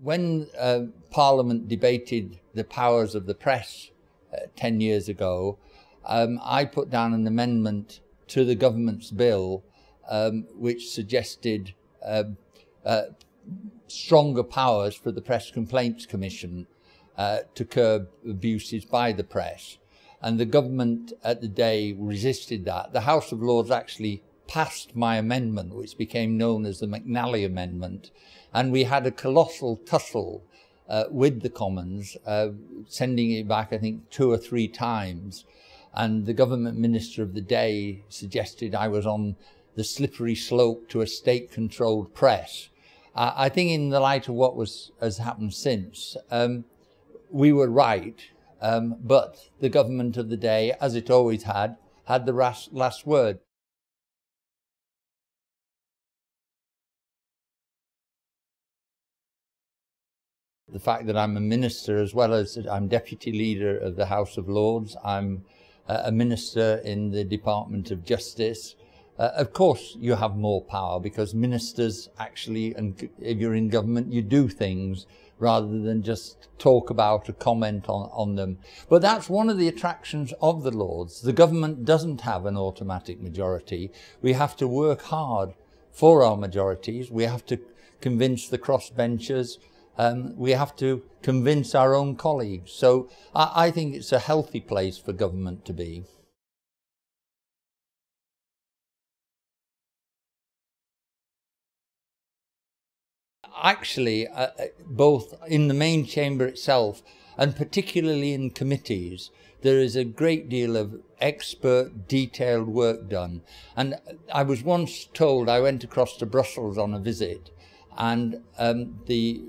when uh, Parliament debated the powers of the press uh, 10 years ago, um, I put down an amendment to the government's bill um, which suggested uh, uh stronger powers for the Press Complaints Commission uh, to curb abuses by the press. And the government at the day resisted that. The House of Lords actually passed my amendment, which became known as the McNally Amendment, and we had a colossal tussle uh, with the Commons, uh, sending it back, I think, two or three times. And the government minister of the day suggested I was on the slippery slope to a state controlled press. Uh, I think, in the light of what was, has happened since, um, we were right, um, but the government of the day, as it always had, had the last, last word. The fact that I'm a minister as well as I'm deputy leader of the House of Lords, I'm a minister in the Department of Justice. Uh, of course, you have more power because ministers actually, and if you're in government, you do things rather than just talk about or comment on, on them. But that's one of the attractions of the Lords. The government doesn't have an automatic majority. We have to work hard for our majorities. We have to convince the crossbenchers um, we have to convince our own colleagues. So I, I think it's a healthy place for government to be. Actually, uh, uh, both in the main chamber itself and particularly in committees, there is a great deal of expert, detailed work done. And I was once told, I went across to Brussels on a visit, and um, the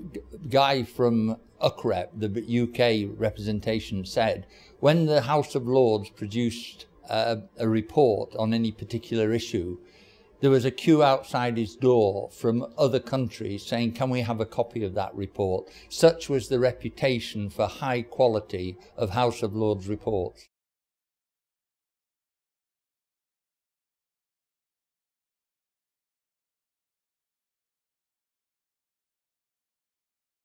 guy from UKREP, the UK representation, said when the House of Lords produced uh, a report on any particular issue, there was a queue outside his door from other countries saying, Can we have a copy of that report? Such was the reputation for high quality of House of Lords reports.